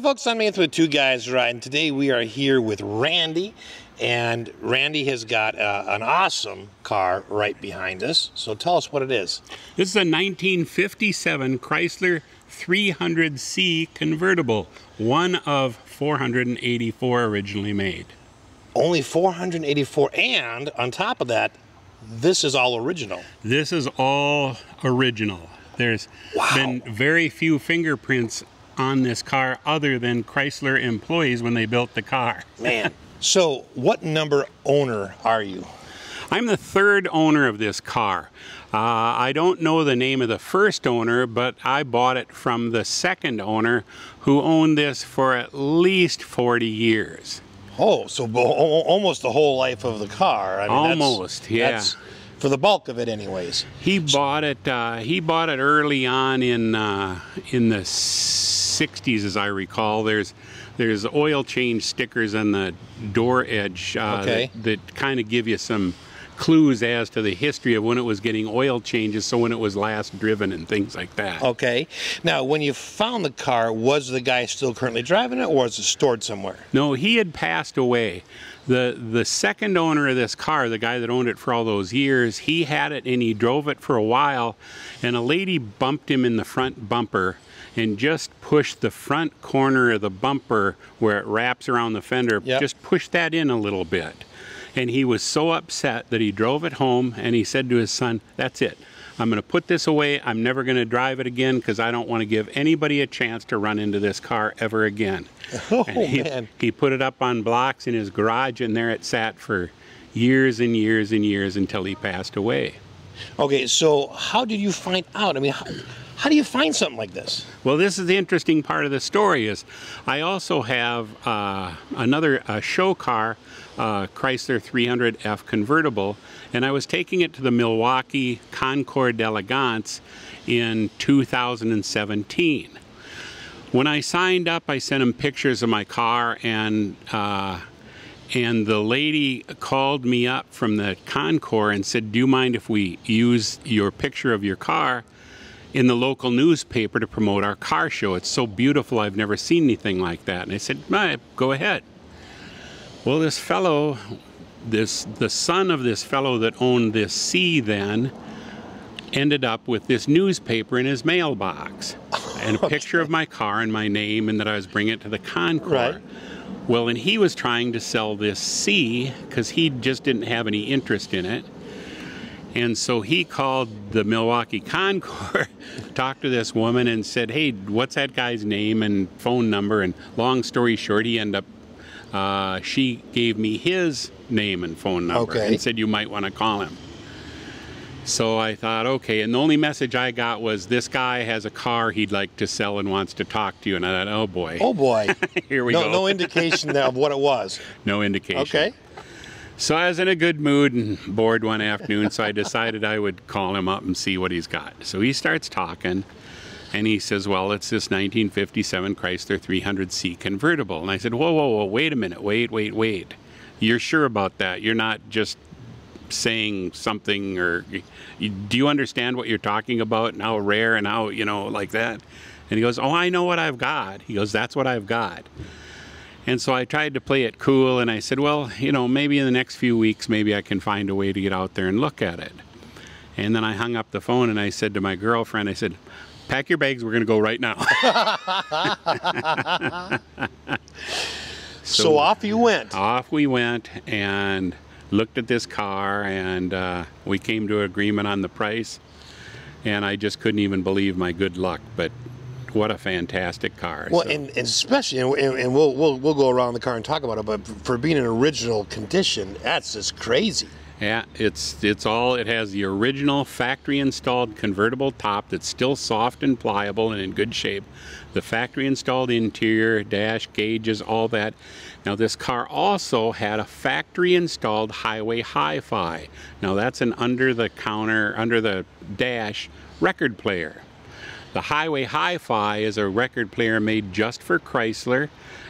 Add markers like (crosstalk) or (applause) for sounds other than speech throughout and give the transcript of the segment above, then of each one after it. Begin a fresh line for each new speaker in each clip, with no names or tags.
Hi, folks. I'm Anthony with Two Guys Ride, and today we are here with Randy. And Randy has got uh, an awesome car right behind us. So tell us what it is.
This is a 1957 Chrysler 300C convertible, one of 484 originally made.
Only 484, and on top of that, this is all original.
This is all original. There's
Wow.
been very few fingerprints on this car other than Chrysler employees when they built the car.
Man. (laughs) so, what number owner are you?
I'm the third owner of this car. Uh, I don't know the name of the first owner, but I bought it from the second owner who owned this for at least 40 years.
Oh, so almost the whole life of the car. I mean, that's-
Almost, yeah.
That's for the bulk of it, anyways.
He bought it. Uh, he bought it early on in uh, in the '60s, as I recall. There's there's oil change stickers on the door edge uh,
Okay.
that, that kind of give you some clues as to the history of when it was getting oil changes, so when it was last driven and things like that.
Okay. Now, when you found the car, was the guy still currently driving it, or was it stored somewhere?
No, he had passed away. The the second owner of this car, the guy that owned it for all those years, he had it and he drove it for a while and a lady bumped him in the front bumper and just pushed the front corner of the bumper where it wraps around the fender,
Yep.
just pushed that in a little bit. And he was so upset that he drove it home and he said to his son, "That's it. I'm going to put this away. I'm never going to drive it again because I don't want to give anybody a chance to run into this car ever again." (laughs)
Oh,
And he,
man.
he put it up on blocks in his garage, and there it sat for years and years and years until he passed away.
Okay, so how did you find out? I mean, how, how do you find something like this?
Well, this is the interesting part of the story. Is I also have uh, another uh, show car, uh, Chrysler 300F convertible, and I was taking it to the Milwaukee Concours d'Elegance in 2017. When I signed up, I sent him pictures of my car, and uh, and the lady called me up from the Concours and said, "Do you mind if we use your picture of your car in the local newspaper to promote our car show? It's so beautiful. I've never seen anything like that." And I said, "All right, "Go ahead." Well, this fellow, this the son of this fellow that owned this C then ended up with this newspaper in his mailbox and a (laughs) picture of my car and my name and that I was bringing it to the Concours.
Right.
Well, and he was trying to sell this C because he just didn't have any interest in it. And so he called the Milwaukee Concours, (laughs) talked to this woman, and said, "Hey, what's that guy's name and phone number?" And long story short, he ended up. Uh, she gave me his name and phone number
Okay.
and said you might want to call him. So I thought, okay. And the only message I got was, "This guy has a car he'd like to sell and wants to talk to you." And I thought, "Oh boy,
Oh boy, (laughs)
here we
no,
go."
no indication (laughs) of what it was.
no indication.
Okay.
So I was in a good mood and bored one afternoon, so I decided I would call him up and see what he's got. So he starts talking, and he says, "Well, it's this 1957 Chrysler 300C convertible." And I said, "Whoa, whoa, whoa! Wait a minute! Wait, wait, wait! You're sure about that? You're not just saying something, or do you understand what you're talking about and how rare and how you know like that?" And he goes, "Oh, I know what I've got." He goes, "That's what I've got." And so I tried to play it cool and I said, well, you know, maybe in the next few weeks, maybe I can find a way to get out there and look at it. And then I hung up the phone and I said to my girlfriend, I said, pack your bags, we're going to go right now. (laughs)
So, off you went.
Off we went and looked at this car and uh, we came to an agreement on the price. And I just couldn't even believe my good luck. But what a fantastic car.
Well,
So-
and, and especially, and, and we'll, we'll we'll go around the car and talk about it. But for being in original condition, that's just crazy.
Yeah, it's it's all it has the original factory installed convertible top that's still soft and pliable and in good shape. The factory installed interior, dash gauges, all that. Now this car also had a factory installed highway hi-fi. Now that's an under the counter, under the dash record player. The Highway Hi-Fi is a record player made just for Chrysler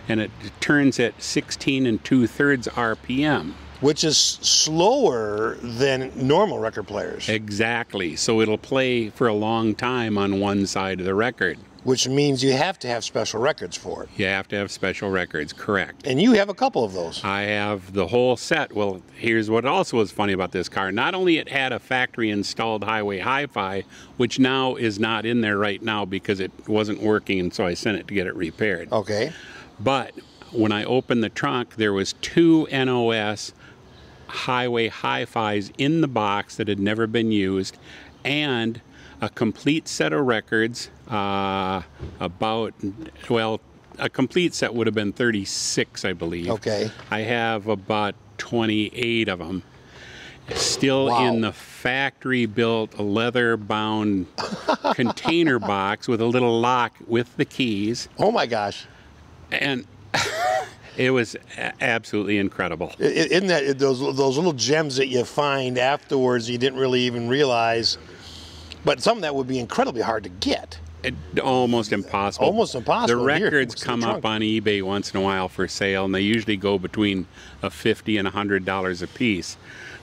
and it turns at 16 and two thirds RPM.
which is slower than normal record players.
Exactly. So it'll play for a long time on one side of the record.
Which means you have to have special records for it.
You have to have special records, correct.
And you have a couple of those.
I have the whole set. Well, here's what also was funny about this car. Not only it had a factory installed highway hi-fi, which now is not in there right now because it wasn't working and so I sent it to get it repaired.
Okay.
But when I opened the trunk, there was two NOS highway hi-fis in the box that had never been used and a complete set of records uh, about well a complete set would have been 36 i believe
Okay.
i have about 28 of them still
Wow.
in the factory built leather bound (laughs) container box with a little lock with the keys
Oh my gosh.
and (laughs) it was absolutely incredible
Isn't that those those little gems that you find afterwards you didn't really even realize? But something that would be incredibly hard to get.
It, almost impossible.
Almost impossible.
The records
what's in the
come up on eBay once in a while for sale, and they usually go between a fifty and a hundred dollars a piece.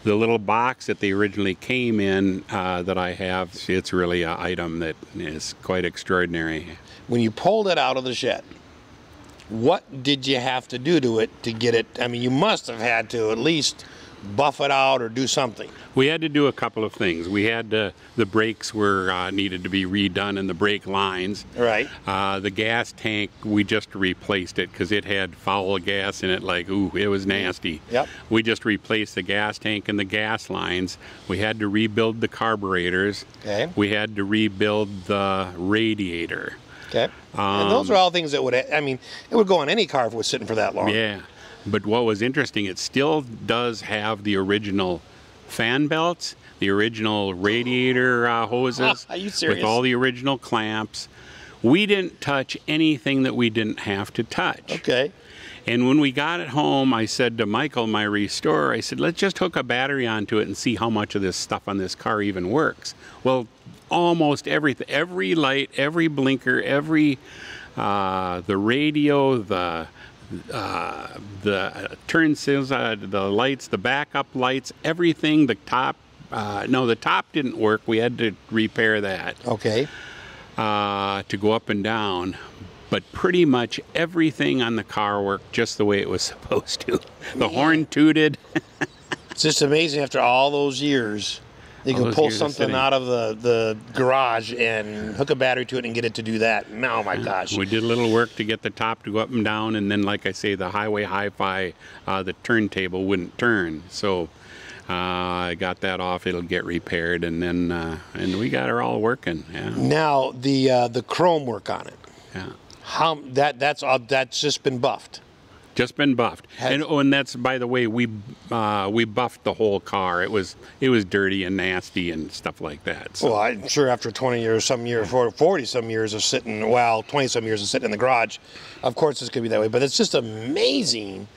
The little box that they originally came in uh, that I have, it's really an item that is quite extraordinary.
When you pulled it out of the shed, what did you have to do to it to get it? I mean, you must have had to at least buff it out or do something.
We had to do a couple of things. We had to, the brakes were uh, needed to be redone and the brake lines.
Right.
Uh, the gas tank, we just replaced it because it had foul gas in it, like, ooh, it was nasty.
Yep.
We just replaced the gas tank and the gas lines. We had to rebuild the carburetors.
Okay.
We had to rebuild the radiator.
Okay. and those are all things that would, I mean, it would go on any car if it was sitting for that long.
Yeah. But what was interesting, it still does have the original fan belts, the original radiator uh, hoses, (laughs)
Are you
with all the original clamps. We didn't touch anything that we didn't have to touch.
Okay.
And when we got it home, I said to Michael, my restorer, I said, let's just hook a battery onto it and see how much of this stuff on this car even works. Well, almost everything, every light, every blinker, every, uh, the radio, the, uh, the turn signals, uh, the lights, the backup lights, everything, the top, uh, no, the top didn't work. We had to repair that
Okay.
uh, to go up and down, but pretty much everything on the car worked just the way it was (laughs) supposed to. The horn tooted. (laughs)
It's just amazing after all those years, you can pull something out of the, the garage and hook a battery to it and get it to do that. Oh my gosh.
We did a little work to get the top to go up and down, and then, like I say, the highway hi-fi, uh, the turntable wouldn't turn. So uh, I got that off. It'll get repaired, and then uh, and we got her all working. Yeah,
Now the uh, the chrome work on it.
yeah.
How that that's all that's just been buffed.
Just been buffed,
Has-
and oh, and that's by the way, we uh, we buffed the whole car. It was it was dirty and nasty and stuff like that. So.
Well, I'm sure after 20 years, some years, 40 some years of sitting, well, 20 some years of sitting in the garage, of course it's going to be that way. But it's just amazing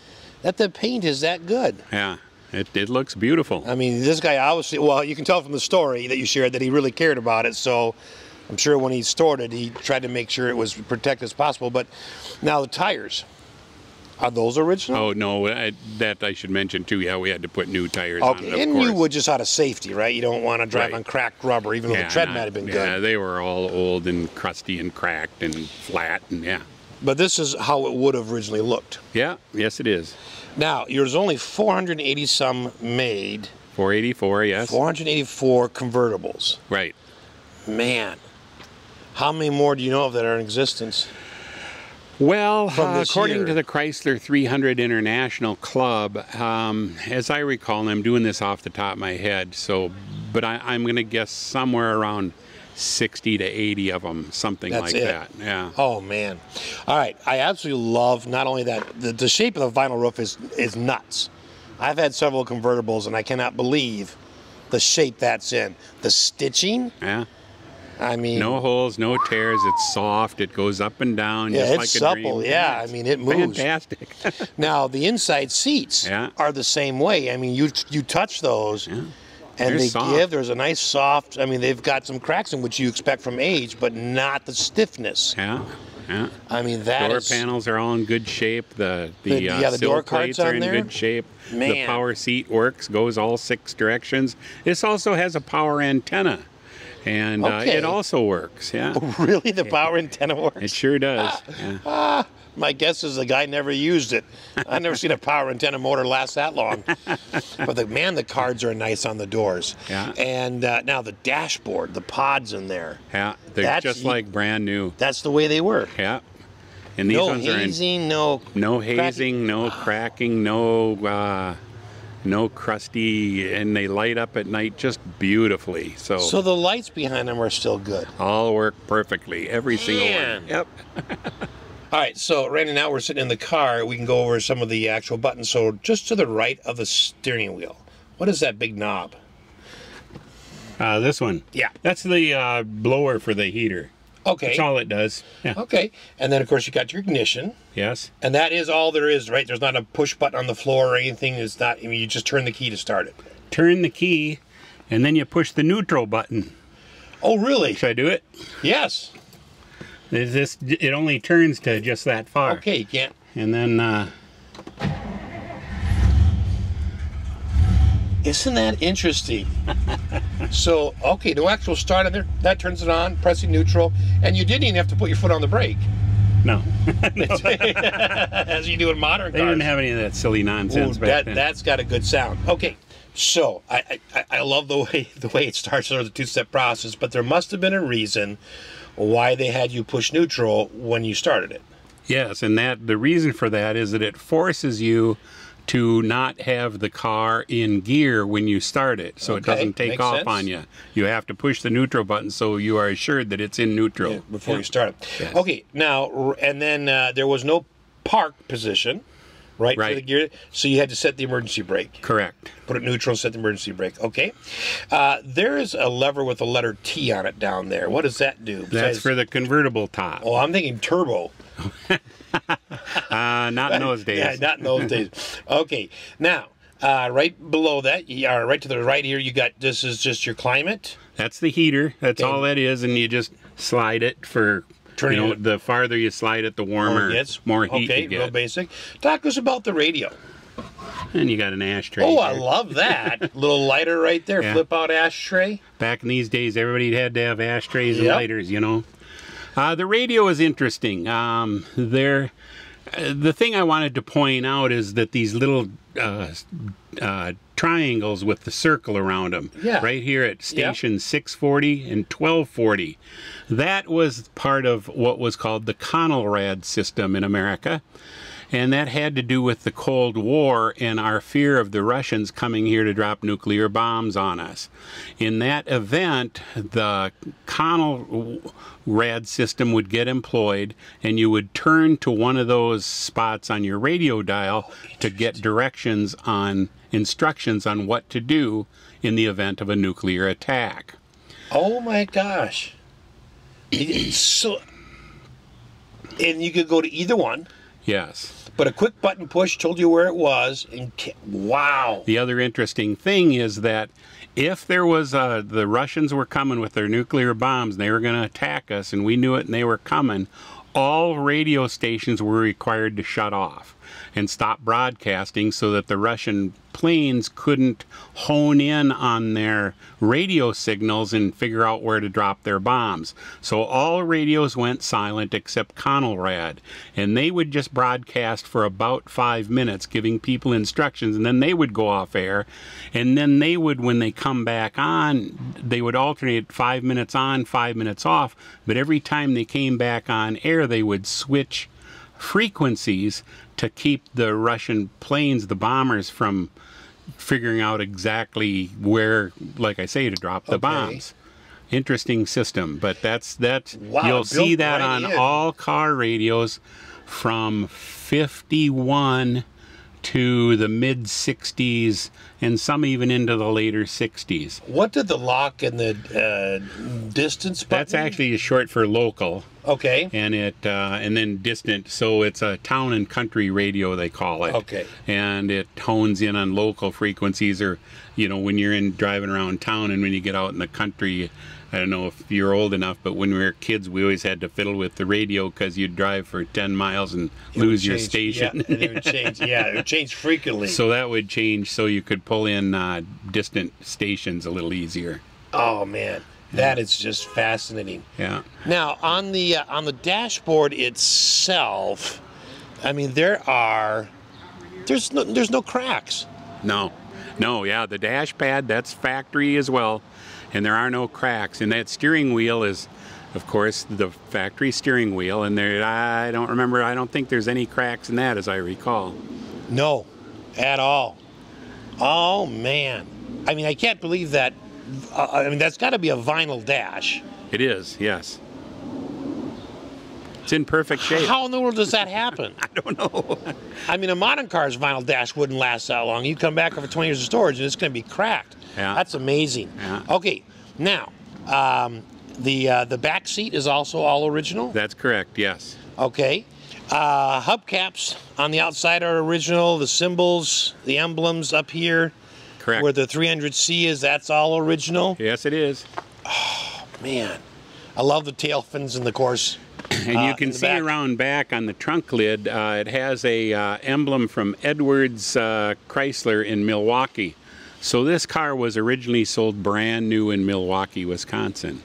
that the paint is that good.
Yeah, it, it looks beautiful.
I mean, this guy obviously, well, you can tell from the story that you shared that he really cared about it. So I'm sure when he stored it, he tried to make sure it was protected as possible. But now the tires, are those original?
Oh no, I, that I should mention too. Yeah, we had to put new tires on it.
okay. And
course.
you would just out of safety, right? You don't want to drive
Right.
on cracked rubber, even though
Yeah,
the tread
not-
might have been
Yeah,
good.
Yeah, they were all old and crusty and cracked and flat and yeah.
But this is how it would have originally looked.
Yeah, yes it is.
Now, there's only 480 some made,
484, yes.
484 convertibles.
Right.
Man, how many more do you know of that are in existence?
Well, uh, according
year.
to the Chrysler 300 International Club, um, as I recall, and I'm doing this off the top of my head, so, but I, I'm going to guess somewhere around 60 to 80 of them, something
That's
like
it.
that. Yeah.
Oh man! All right, I absolutely love not only that the, the shape of the vinyl roof is is nuts. I've had several convertibles and I cannot believe the shape that's in. The stitching,
Yeah.
I mean,
No holes, no tears. It's soft. It goes up and down.
Yeah,
just
it's
like a
supple. Yeah, I mean, it moves.
Fantastic. (laughs)
now the inside seats
Yeah.
are the same way. I mean, you you touch those. And
They're
they
soft.
give. There's a nice soft. I mean, they've got some cracks in which you expect from age, but not the stiffness.
yeah. Yeah.
I mean, that
door
is-
panels are all in good shape. The the,
The-
uh,
yeah, the door cards
plates are in
there?
good shape.
Man.
The power seat works, goes all six directions. This also has a power antenna, and uh, it also works. Yeah, (laughs)
Really, the power antenna works?
it sure does. (laughs) Yeah.
My guess is the guy never used it. I've never seen a power antenna motor last that long. (laughs) but the man, the cards are nice on the doors.
Yeah.
And uh, now the dashboard, the pods in there.
Yeah, they're
That's-
just like brand new.
That's the way they were.
Yeah, and these
no
ones are in
hazing, no.
no
cracking.
hazing, no cracking, no uh, no crusty, and they light up at night just beautifully. So,
So the lights behind them are still good.
all work perfectly, every single
Man.
one. Yep. (laughs)
All right, so Randy, now we're sitting in the car. We can go over some of the actual buttons. So just to the right of the steering wheel, what is that big knob?
Uh, this one.
Yeah.
That's the uh, blower for the heater.
Okay.
That's all it does. Yeah.
Okay, and then of course you got your ignition,
Yes.
and that is all there is, right? There's not a push button on the floor or anything. It's not. I mean, you just turn the key to start it.
Turn the key, and then you push the neutral button.
Oh, really?
Should I do it?
Yes.
Is this? It only turns to just that far.
Okay, you can't.
And then uh,
Isn't that interesting? (laughs) so, okay, no actual start on there. That turns it on, pressing neutral, and you didn't even have to put your foot on the brake,
no, (laughs) (laughs)
as you do in modern cars.
they didn't have any of that silly
Ooh,
nonsense back
that
then.
that's got a good sound. Okay, so I, I I love the way the way it starts with the two step process, but there must have been a reason why they had you push neutral when you started it.
Yes, and that the reason for that is that it forces you to not have the car in gear when you start it, so it doesn't take
makes
off
sense.
on you. You have to push the neutral button so you are assured that it's in neutral
before you start it.
Yes.
Okay, now and then uh, there was no park position, right, for
Right.
the gear, so you had to set the emergency brake.
Correct.
Put it neutral, set the emergency brake. Okay, uh, there is a lever with a letter T on it down there. What does that do?
That's for the convertible top.
Oh, I'm thinking turbo. (laughs)
Uh, not in those (laughs) days.
Yeah, not in those days. Okay, now uh, right below that, you are right to the right here. You got this is just your climate.
That's the heater. That's
Okay.
all that is, and you just slide it for.
Turning
you know, the farther you slide it, the warmer,
Or gets
more heat
okay,
you
real basic. Talk to us about the radio.
And you got an ashtray.
Oh, I love that (laughs) little lighter right there.
Yeah.
Flip out ashtray.
Back in these days, everybody had to have ashtrays and lighters, you know. Uh, the radio is interesting. Um, there, the thing I wanted to point out is that these little uh, uh, triangles with the circle around them,
Yeah.
right here at station 640 and 1240, that was part of what was called the Conelrad system in America. And that had to do with the Cold War and our fear of the Russians coming here to drop nuclear bombs on us. In that event, the Connell rad system would get employed, and you would turn to one of those spots on your radio dial to get directions on instructions on what to do in the event of a nuclear attack.
Oh my gosh. So, and you could go to either one,
Yes.
but a quick button push told you where it was. And wow.
The other interesting thing is that if there was uh, the Russians were coming with their nuclear bombs, and they were going to attack us, and we knew it, and they were coming, all radio stations were required to shut off and stop broadcasting so that the Russian planes couldn't hone in on their radio signals and figure out where to drop their bombs. So all radios went silent except Conelrad, and they would just broadcast for about five minutes, giving people instructions, and then they would go off air, and then they would, when they come back on, they would alternate five minutes on, five minutes off, but every time they came back on air, they would switch frequencies to keep the Russian planes, the bombers, from figuring out exactly where, like I say, to drop the
Okay.
bombs. Interesting system, but that's that.
Wow,
you'll see that
right
on
in.
all car radios from 51 to the mid 60s and some even into the later 60s.
What did the lock and the uh, distance button?
That's actually short for local.
okay.
and it uh, and then distant so it's a town and country radio they call it
Okay.
and it hones in on local frequencies or you know when you're in driving around town and when you get out in the country I don't know if you're old enough, but when we were kids, we always had to fiddle with the radio because you'd drive for 10 miles and
It
lose your station.
Yeah, and it would change. (laughs) Yeah, it would change frequently.
so that would change so you could pull in uh, distant stations a little easier.
oh man. That is just fascinating.
Yeah.
Now on the uh, on the dashboard itself, I mean there are there's no there's no cracks.
No, no, yeah, the dash pad, that's factory as well. And there are no cracks. And that steering wheel is, of course, the factory steering wheel. And there, I don't remember, I don't think there's any cracks in that as I recall.
No, at all. Oh man, I mean I can't believe that. Uh, I mean that's got to be a vinyl dash.
It is, yes. It's in perfect shape.
How in the world does that happen? (laughs)
I don't know.
I mean, a modern car's vinyl dash wouldn't last that long. You come back over 20 years of storage and it's going to be cracked.
Yeah.
That's amazing.
Yeah.
Okay, now um, the uh, the back seat is also all original.
That's correct, yes.
Okay. Uh, hubcaps on the outside are original. The symbols, the emblems up here,
Correct.
where the 300C is, that's all original.
yes, it is.
Oh, (sighs) Man, I love the tail fins and the course.
And
Uh,
you can see
back.
around back on the trunk lid, uh, it has a uh, emblem from Edwards uh, Chrysler in Milwaukee. So this car was originally sold brand new in Milwaukee, Wisconsin.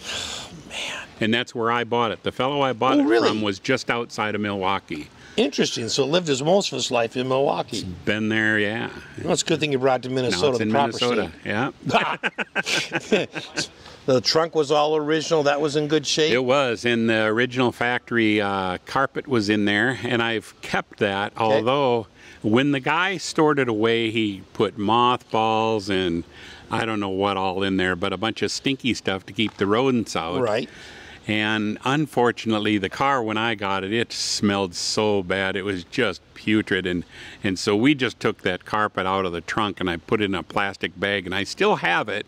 (sighs)
Man,
And that's where I bought it. The fellow I bought
Oh,
it
really?
from was just outside of Milwaukee.
Interesting. So lived his most of his life in Milwaukee.
Been there, yeah.
Well, it's a good thing you brought it to
Now
Minnesota,
it's
the
in Minnesota.
state.
Yeah. (laughs)
The trunk was all original. That was in good shape.
It was in the original factory uh, carpet was in there, and I've kept that. Although when the guy stored it away, he put mothballs and I don't know what all in there, but a bunch of stinky stuff to keep the rodents out.
Right.
And unfortunately, the car when I got it, it smelled so bad. It was just putrid, and and so we just took that carpet out of the trunk and I put it in a plastic bag, and I still have it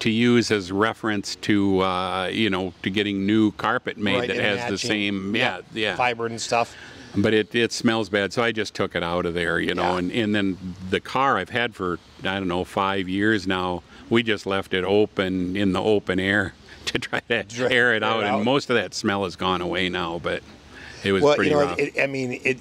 to use as reference to uh, you know to getting new carpet made
right,
that has the same yeah yeah.
fiber and stuff.
But it, it smells bad, so I just took it out of there, you know.
Yeah.
And, and then the car I've had for, I don't know, five years now, we just left it open in the open air (laughs) to try to air it out.
it
And most of that smell has gone away now, but it was
Well,
pretty
you know,
rough.
it, I mean, it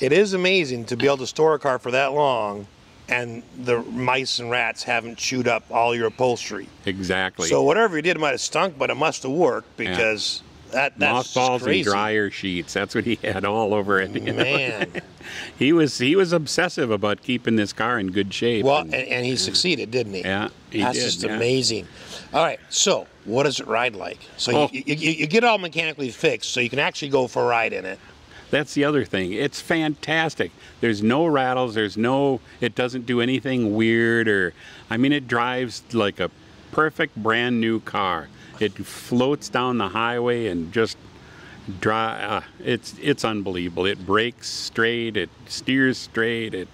it is amazing to be able to store a car for that long, and the mice and rats haven't chewed up all your upholstery.
exactly.
So whatever you did might have stunk, but it must have worked because that that's
Mothballs
crazy.
and dryer sheets. That's what he (laughs) had all over it.
Man, (laughs)
he was he was obsessive about keeping this car in good shape.
well,
and-
and, and he succeeded, didn't he?
yeah, he
That's
did.
just
yeah.
amazing. All right, so what does it ride like? So
Oh.
you, you, you get it all mechanically fixed, so you can actually go for a ride in it.
That's the other thing. It's fantastic. There's no rattles. There's no. It doesn't do anything weird or. I mean, it drives like a perfect brand new car. It floats down the highway and just dry. Uh, it's it's unbelievable. It brakes straight. It steers straight. It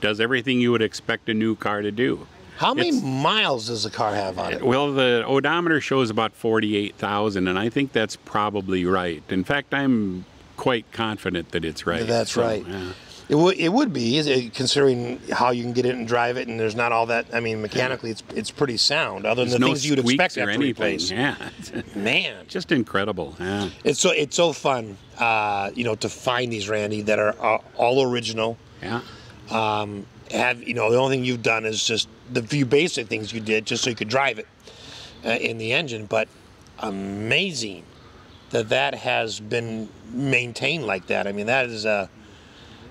does everything you would expect a new car to do.
How many miles does the car have on it?
Well, the odometer shows about 48,000, and I think that's probably right. In fact, I'm quite confident that it's right.
That's
So,
right.
yeah.
It would it would be is it, considering how you can get it and drive it, and there's not all that. I mean, mechanically, it's it's pretty sound. Other than
There's
the
no
things you'd expect after
anything.
replace.
Yeah, (laughs)
Man,
just incredible. Yeah.
it's so it's so fun, uh, you know, to find these Randy that are uh, all original.
Yeah.
Have you know the only thing you've done is just the few basic things you did just so you could drive it uh, in the engine, but amazing that that has been maintained like that. I mean, that is a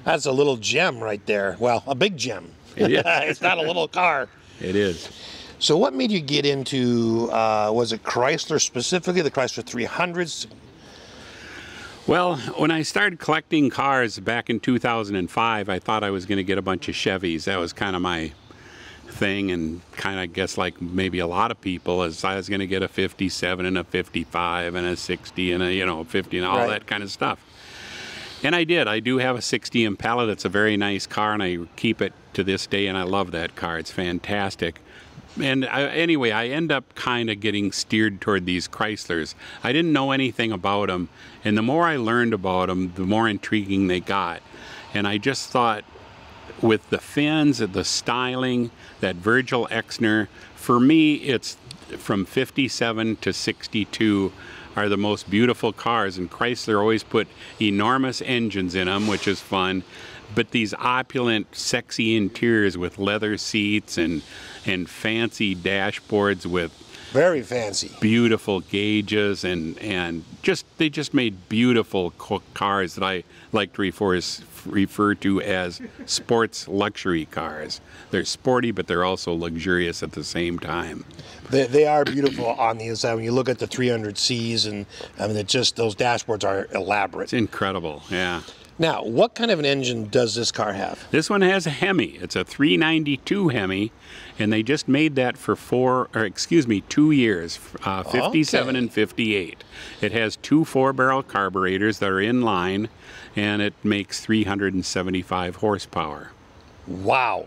that's a little gem right there. Well, a big gem.
It is. (laughs)
it's not a little car.
It is.
So, what made you get into? Uh, was it Chrysler specifically, the Chrysler 300s?
Well, when I started collecting cars back in 2005, I thought I was going to get a bunch of Chevys. That was kind of my thing, and kind of guess like maybe a lot of people, as I was going to get a 57 and a 55 and a 60 and a you know 50 and all
Right.
that kind of stuff. And I did. I do have a 60 Impala. That's a very nice car, and I keep it to this day, and I love that car. It's fantastic. And I, anyway, I end up kind of getting steered toward these Chryslers. I didn't know anything about them, and the more I learned about them, the more intriguing they got. And I just thought, with the fins, the styling, that Virgil Exner, for me, it's from 57 to 62 are the most beautiful cars, and Chrysler always put enormous engines in them, which is fun. but these opulent, sexy interiors with leather seats and and fancy dashboards with
Very fancy.
beautiful gauges and and just they just made beautiful cars that I like to refer refer to as sports luxury cars. They're sporty, but they're also luxurious at the same time.
They, they are beautiful on the inside. When you look at the 300Cs, and I mean, it just those dashboards are elaborate.
It's incredible, yeah.
Now, what kind of an engine does this car have?
This one has a Hemi. It's a 392 Hemi, and they just made that for four, or excuse me, two years, uh, 57
Okay.
and 58. It has two four-barrel carburetors that are in line, and it makes 375 horsepower.
Wow,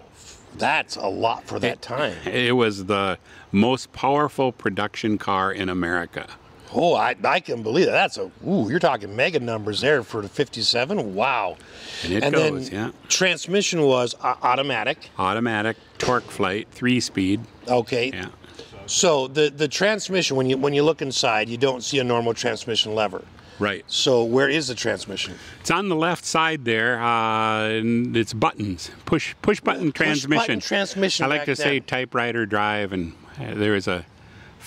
that's a lot for that time. (laughs)
It was the most powerful production car in America.
Oh, I, I can believe that. That's a ooh, you're talking mega numbers there for the 57. Wow.
And it
and
goes,
then
yeah.
transmission was uh, automatic.
Automatic, TorqueFlite, three-speed.
Okay.
Yeah.
So the the transmission when you when you look inside, you don't see a normal transmission lever.
Right.
So where is the transmission?
It's on the left side there, uh, and it's buttons, push push button transmission.
button transmission
I like to say typewriter drive, and uh, there a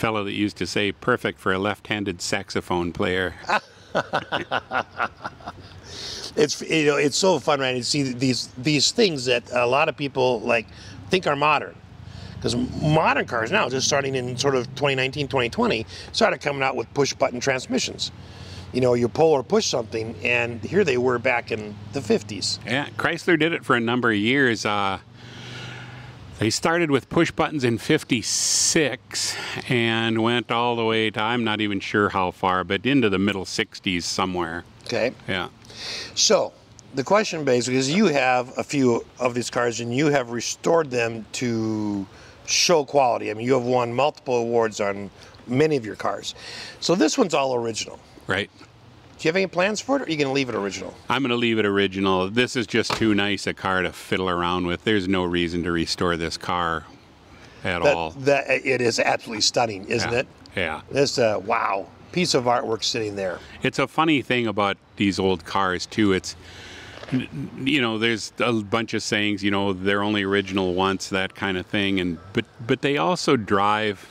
fellow that used to say perfect for a left-handed saxophone player. (laughs)
It's you know it's so fun, right? To see these these things that a lot of people like think are modern. Because modern cars now, just starting in sort of 2019, 2020, started coming out with push button transmissions. You know, you pull or push something, and here they were back in the 50s.
Yeah, Chrysler did it for a number of years. Uh, they started with push buttons in 56 and went all the way to, I'm not even sure how far, but into the middle 60s somewhere.
Okay.
Yeah.
So the question basically is you have a few of these cars and you have restored them to show quality. I mean, you have won multiple awards on many of your cars. So this one's all original.
Right.
Do you have any plans for it or are you going to leave it original?
I'm going to leave it original. This is just too nice a car to fiddle around with. There's no reason to restore this car at
That,
all.
that it is absolutely stunning, isn't
yeah.
it?
Yeah.
This uh, wow piece of artwork sitting there.
It's a funny thing about these old cars too. It's you know, there's a bunch of sayings, you know, they're only original once, that kind of thing, and but but they also drive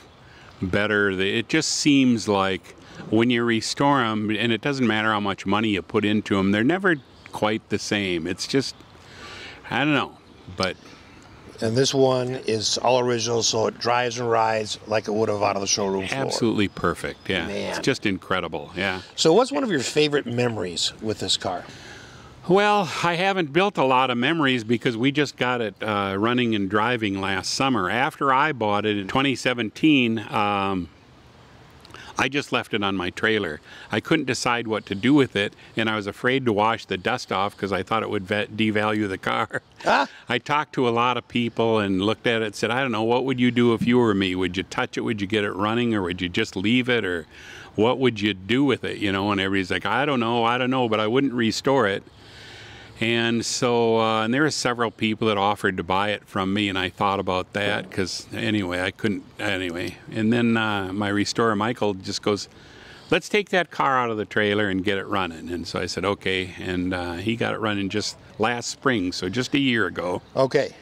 better. It just seems like when you restore them, and it doesn't matter how much money you put into them, they're never quite the same. It's just I don't know, but
And this one is all original, so it drives and rides like it would have out of the showroom floor.
absolutely perfect. Yeah, it's just incredible. Yeah.
So, what's one of your favorite memories with this car?
Well, I haven't built a lot of memories because we just got it uh, running and driving last summer. After I bought it in 2017, um, I just left it on my trailer. I couldn't decide what to do with it, and I was afraid to wash the dust off because I thought it would devalue the car.
Ah.
I talked to a lot of people and looked at it and said, I don't know, what would you do if you were me? Would you touch it? Would you get it running? Or would you just leave it? Or what would you do with it? You know, and everybody's like, I don't know, I don't know, but I wouldn't restore it. And so, uh, and there were several people that offered to buy it from me, and I thought about that because anyway, I couldn't. Anyway, and then uh, my restorer Michael just goes, "Let's take that car out of the trailer and get it running." And so I said, "Okay," and uh, he got it running just last spring, so just a year ago.
Okay.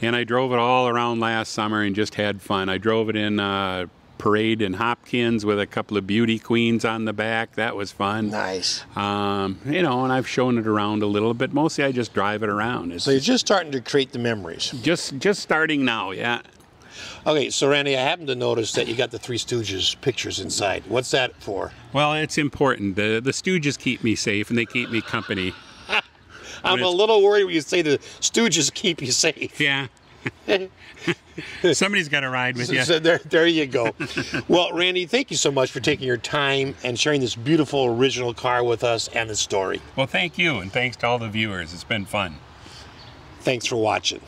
And I drove it all around last summer and just had fun. I drove it in uh, Parade in Hopkins with a couple of beauty queens on the back. That was fun.
Nice.
Um, you know, and I've shown it around a little bit. Mostly, I just drive it around. It's
So you're just starting to create the memories.
just just starting now. Yeah.
Okay, so Randy, I happen to notice that you got the Three Stooges pictures inside. What's that for?
Well, it's important. The the Stooges keep me safe and they keep me company. (laughs)
I'm a little worried when you say the Stooges keep you safe.
Yeah. (laughs) Somebody's got to ride with you.
So there, there you go. well, Randy, thank you so much for taking your time and sharing this beautiful original car with us and the story.
Well, thank you, and thanks to all the viewers. It's been fun.
Thanks for watching.